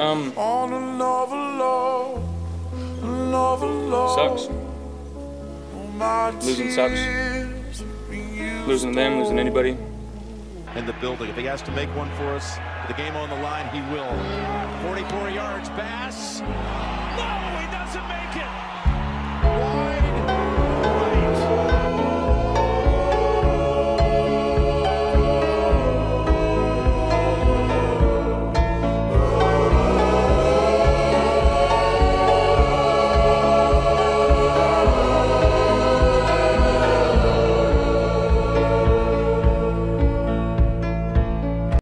Um. on another love, another love. Sucks. Losing sucks. Losing them, losing anybody. in the building. If he has to make one for us, with the game on the line, he will. 44 yards, Bass.